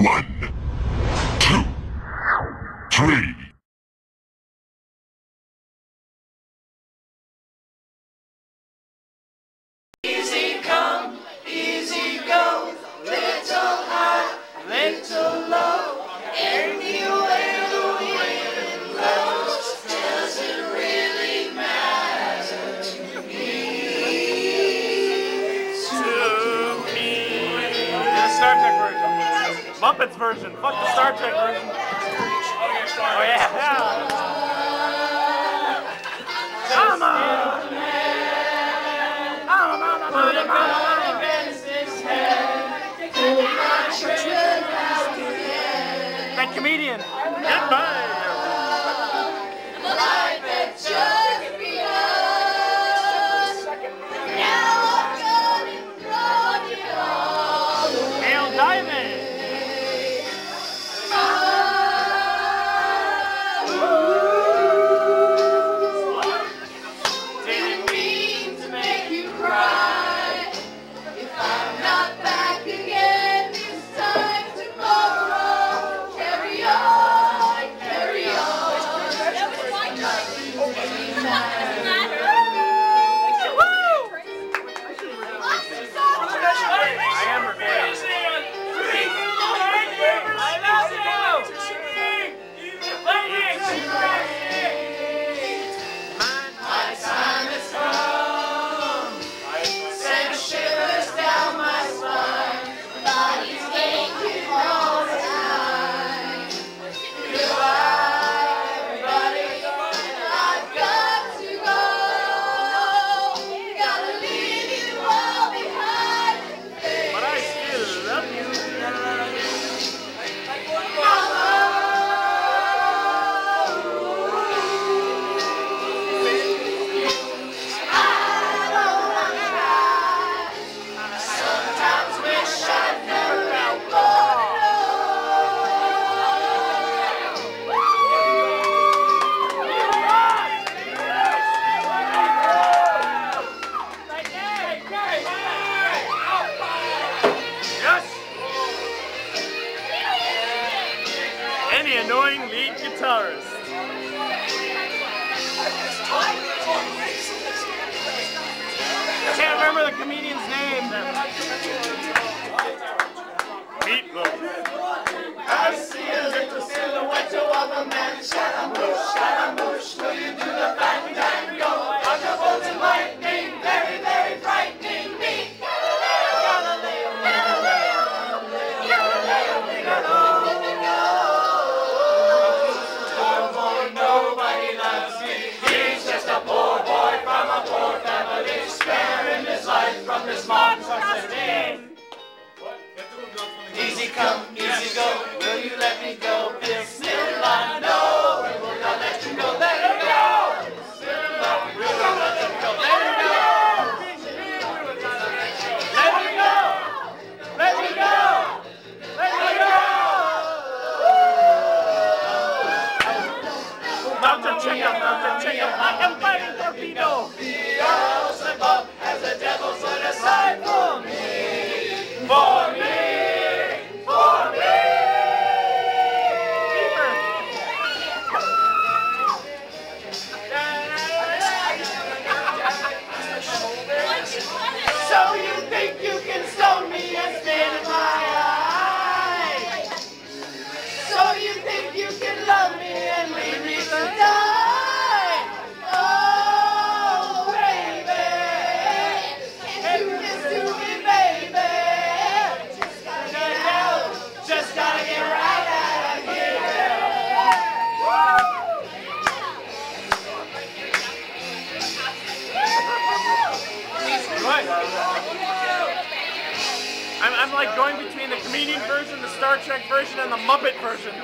One, two, three. Easy come, easy go, little high, little low, the wind blows doesn't really matter to me. To me. Start that Muppets version. Fuck the Star Trek version. Oh, yeah. Mama! Mama, mama, mama, mama. That comedian. Goodbye. the annoying lead guitarist. I can't remember the comedian's name. Meatloaf. I see a little silhouette of a man. You do the fandango. And. Version, the Star Trek version, and the Muppet version.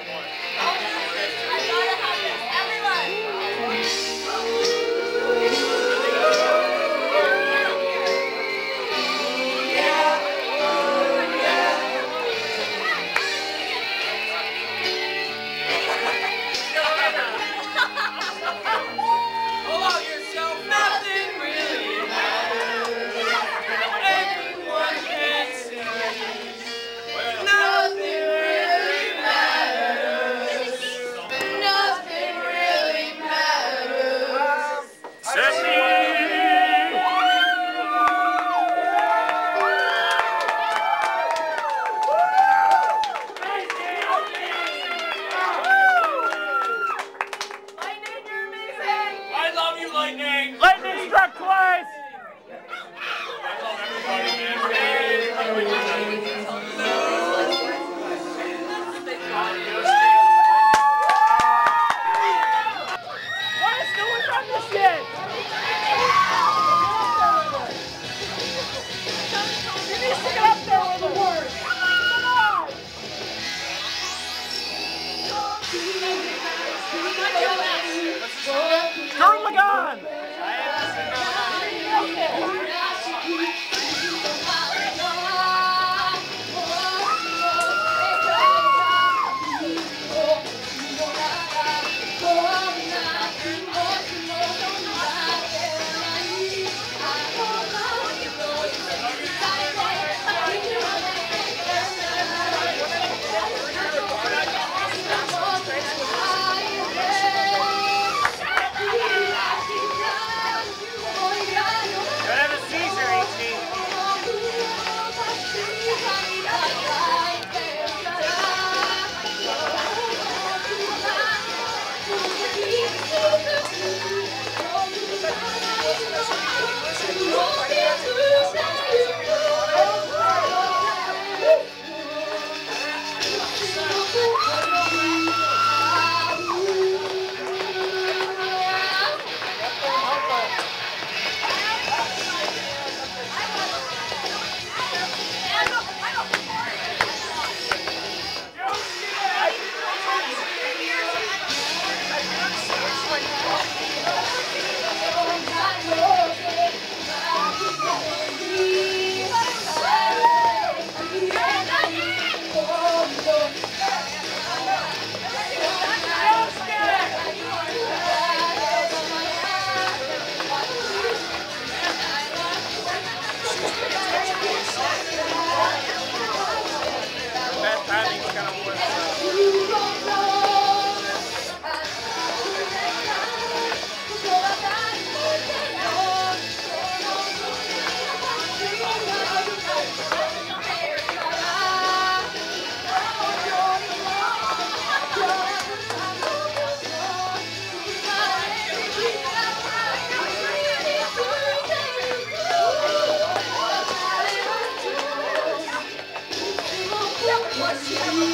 This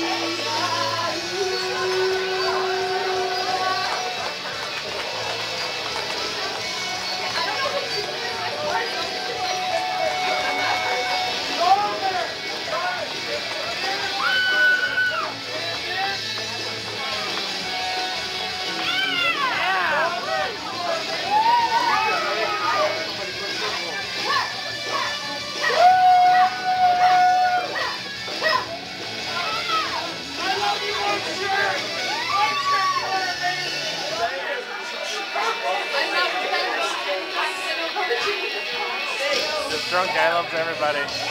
loves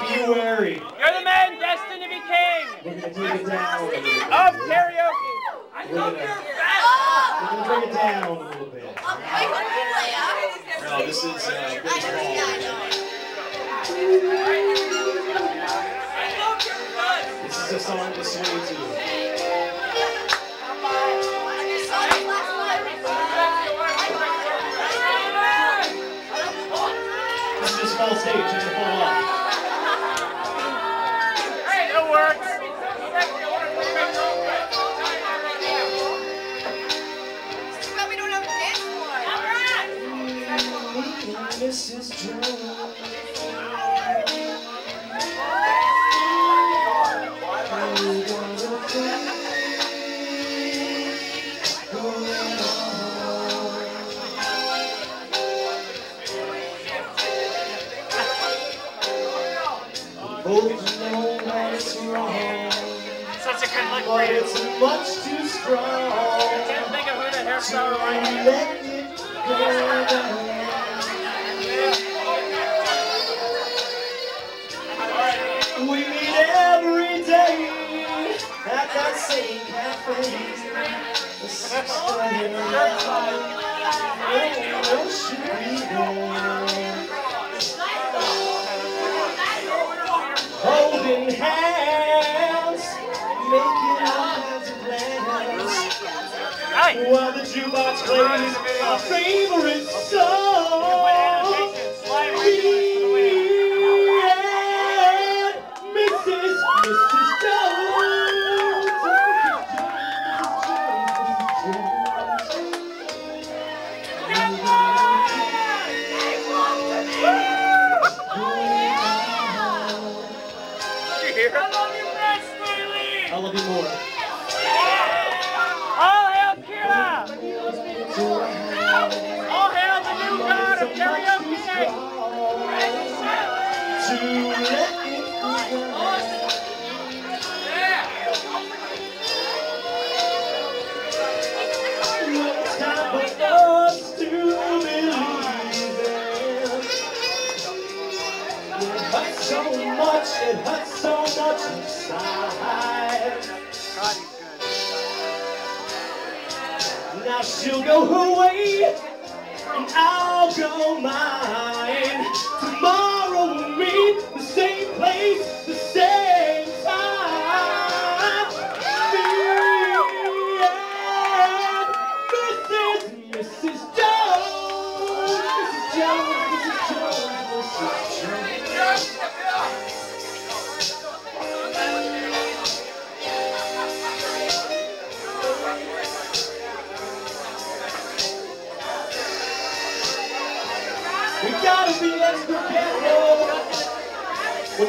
Be wary. You're the man destined to be king We're gonna take it down. a little bit. of karaoke. We're gonna, we're gonna bring it down a little bit. No, this is uh, Billy Paul. This is a song to sway to. But it's much too strong. I Can't think of who the hairstyle reminds me of. Let it go down. Nice. While the jukebox plays our favorite song. Mrs. Mrs. Jones. Did you hear? I love you, Brad Swaile. I love you more. Hurts so much, it hurts so much inside. Now she'll go her way, and I'll go mine. O